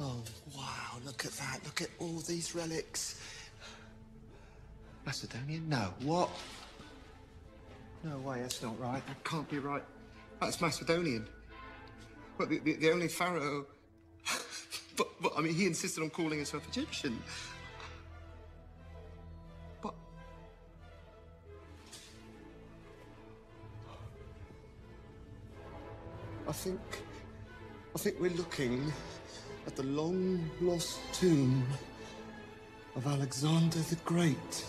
Oh, look at that. Look at all these relics. Macedonian? No. What? No way, that's not right. That can't be right. That's Macedonian. But the, the, the only pharaoh. but, but, I mean, he insisted on calling himself Egyptian. But. I think. I think we're looking at the long lost tomb of Alexander the Great.